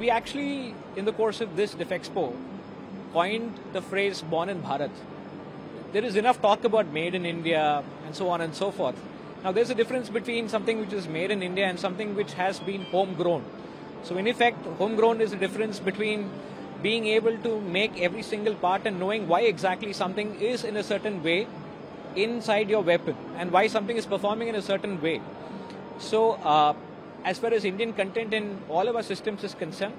we actually, in the course of this DefExpo, coined the phrase born in Bharat. There is enough talk about made in India and so on and so forth. Now, there's a difference between something which is made in India and something which has been homegrown. So, in effect, homegrown is the difference between being able to make every single part and knowing why exactly something is in a certain way inside your weapon and why something is performing in a certain way. So, uh, as far as Indian content in all of our systems is concerned,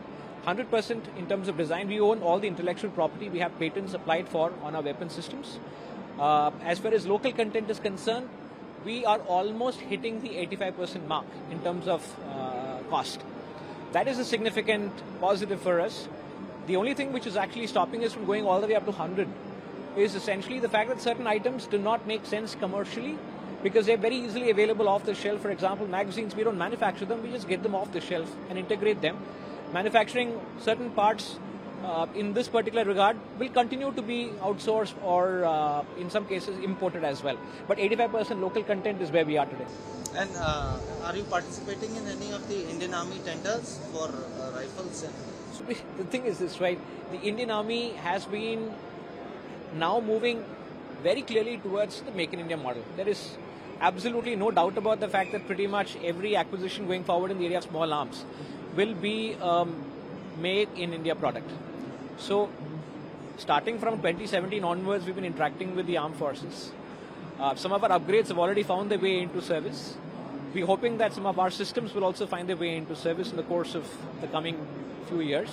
100% in terms of design, we own all the intellectual property. We have patents applied for on our weapon systems. Uh, as far as local content is concerned, we are almost hitting the 85% mark in terms of uh, cost. That is a significant positive for us. The only thing which is actually stopping us from going all the way up to 100 is essentially the fact that certain items do not make sense commercially because they're very easily available off the shelf. For example, magazines, we don't manufacture them, we just get them off the shelf and integrate them. Manufacturing certain parts uh, in this particular regard will continue to be outsourced or uh, in some cases imported as well. But 85% local content is where we are today. And uh, are you participating in any of the Indian Army tenders for uh, rifles? And So the thing is this, right? The Indian Army has been now moving very clearly towards the Make in India model. There is absolutely no doubt about the fact that pretty much every acquisition going forward in the area of small arms will be um, made in India product. So, starting from 2017 onwards, we've been interacting with the armed forces. Uh, some of our upgrades have already found their way into service. We're hoping that some of our systems will also find their way into service in the course of the coming few years.